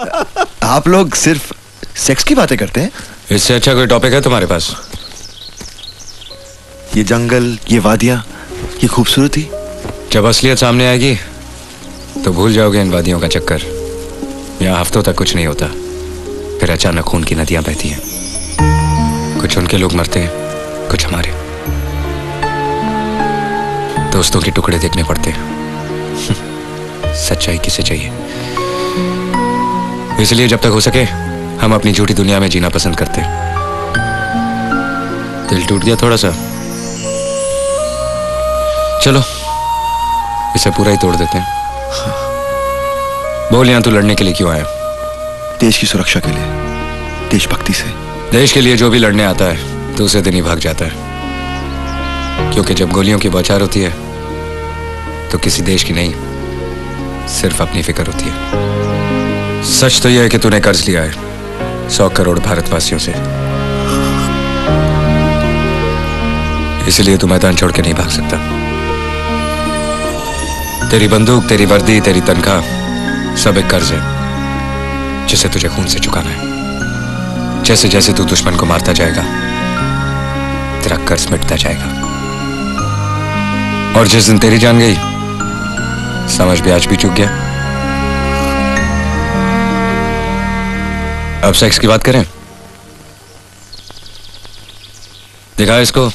आप लोग सिर्फ़ सेक्स की बातें करते हैं? इससे अच्छा कोई टॉपिक है तुम्हारे पास? ये जंगल ये वादियाँ ये खूबसूरती। जब असलियत सामने आएगी तो भूल जाओगे इन वादियों का चक्कर। यहाँ हफ्तों तक कुछ नहीं होता। फिर अचानक खून की नदियाँ बहती हैं। कुछ उनके लोग मरते हैं कुछ हमारे। दोस्तों के टुकड़े देखने पड़ते हैं। सच्चाई किसे चाहिए? इसलिए जब तक हो सके हम अपनी झूठी दुनिया में जीना पसंद करते। हैं दिल टूट गया थोड़ा सा। चलो इसे पूरा ही तोड़ देते हैं। बोल यहाँ तू लड़ने के लिए क्यों आया? देश की सुरक्षा के लिए देशभक्ति से। देश के लिए जो भी लड़ने आता है दूसरे दिन ही भाग जाता है। क्योंकि जब गोलियों की बौछार होती है तो किसी देश की नहीं सिर्फ़ अपनी फ़िक्र होती है। सच तो यह है कि तूने कर्ज लिया है, सौ करोड़ भारतवासियों से। इसलिए तू मैदान छोड़ के नहीं भाग सकता। तेरी बंदूक, तेरी वर्दी, तेरी तनख्वाह, सब एक कर्ज है, जिसे तुझे खून से चुकाना है। जैसे जैसे तू दुश्मन को मारता जाएगा, तेरा कर्ज मिटता जाएगा। और जिस दिन तेरी जान गई, समझ भी आज भी चुक गया। अब सेक्स की बात करें? दिखाओ इसको।